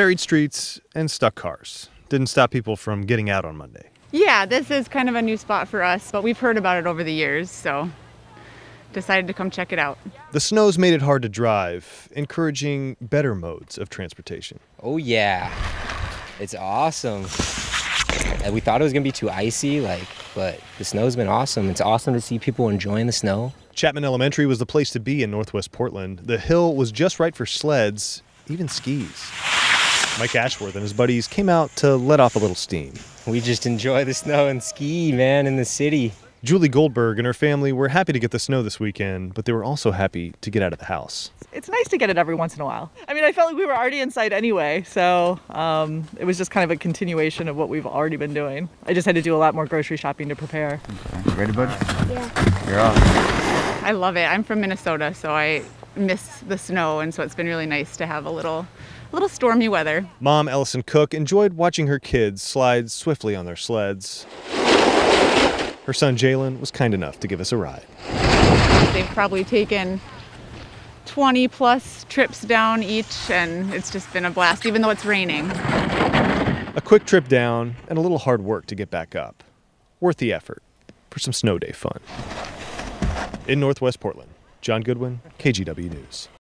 Buried streets and stuck cars didn't stop people from getting out on Monday. Yeah, this is kind of a new spot for us, but we've heard about it over the years, so decided to come check it out. The snow's made it hard to drive, encouraging better modes of transportation. Oh yeah, it's awesome. We thought it was gonna be too icy, like, but the snow's been awesome. It's awesome to see people enjoying the snow. Chapman Elementary was the place to be in northwest Portland. The hill was just right for sleds, even skis. Mike Ashworth and his buddies came out to let off a little steam. We just enjoy the snow and ski, man, in the city. Julie Goldberg and her family were happy to get the snow this weekend, but they were also happy to get out of the house. It's nice to get it every once in a while. I mean, I felt like we were already inside anyway, so um, it was just kind of a continuation of what we've already been doing. I just had to do a lot more grocery shopping to prepare. Okay. Ready, bud? Yeah. You're off. I love it. I'm from Minnesota, so I miss the snow, and so it's been really nice to have a little, a little stormy weather. Mom Ellison Cook enjoyed watching her kids slide swiftly on their sleds. Her son Jalen was kind enough to give us a ride. They've probably taken 20 plus trips down each, and it's just been a blast, even though it's raining. A quick trip down and a little hard work to get back up. Worth the effort for some snow day fun. In Northwest Portland, Jon Goodwin, KGW News.